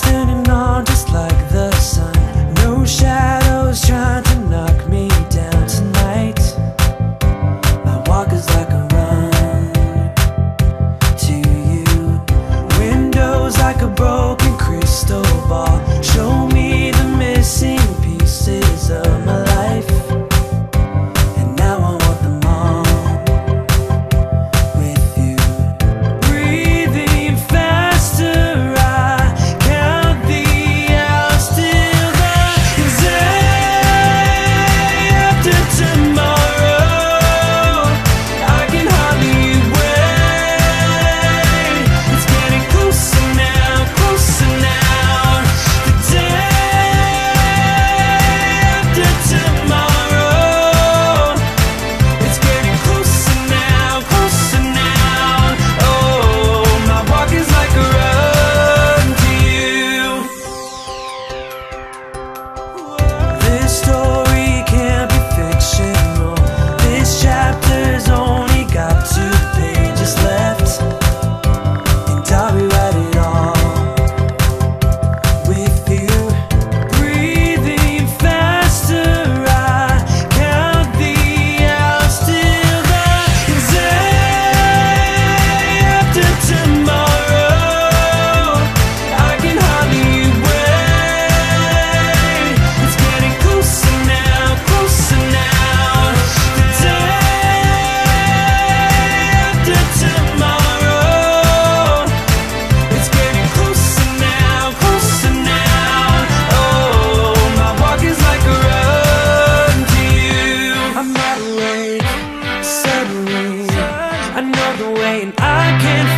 turning on just like the sun. No shadows I can't